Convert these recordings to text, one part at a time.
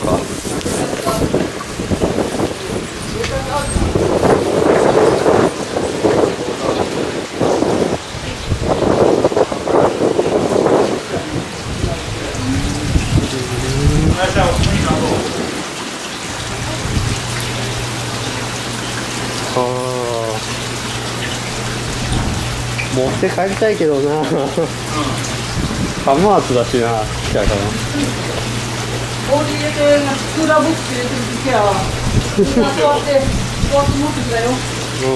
か。持って帰りたいけどな。浜松だしな来たから氷入れて、クーラーボックス入れてる時は、みんな座って、座って持ってくだよ。うーん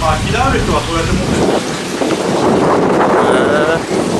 まあ、気のある人はそうやって持ってる。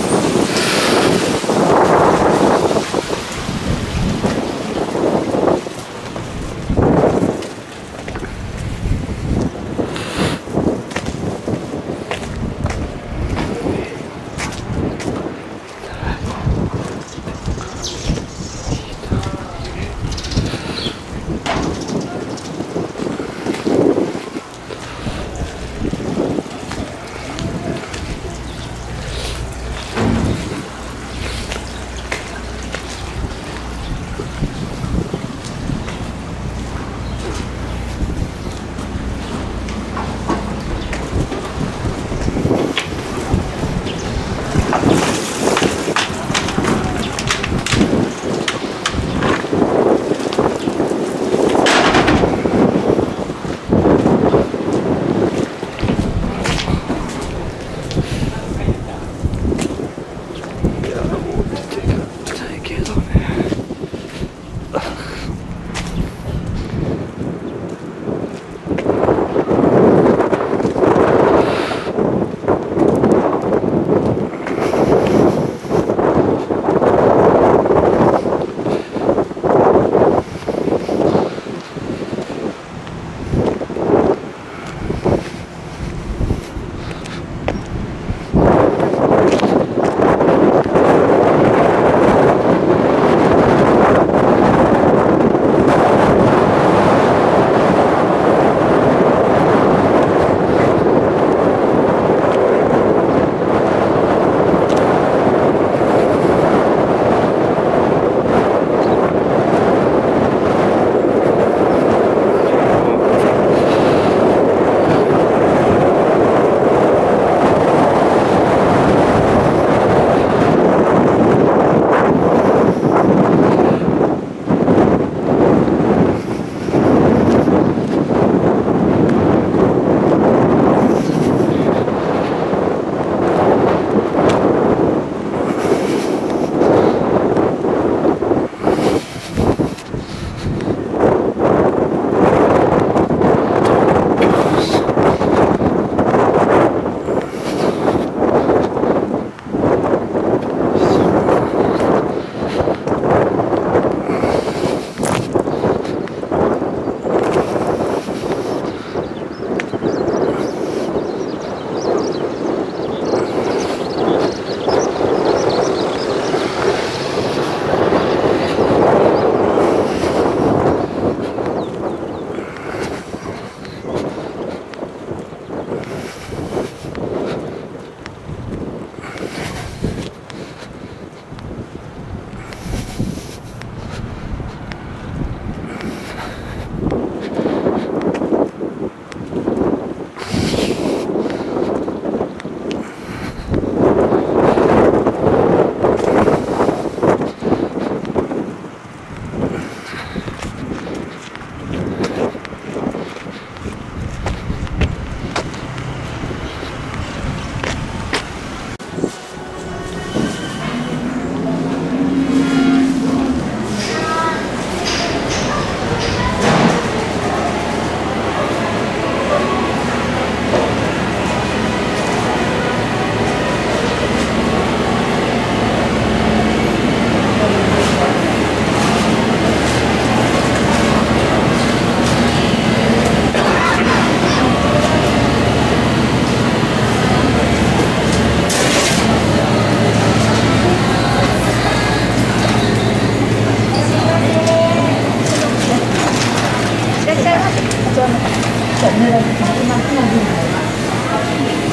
じゃ、も那100。